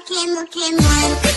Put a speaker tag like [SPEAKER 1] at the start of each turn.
[SPEAKER 1] camel, camel, camel.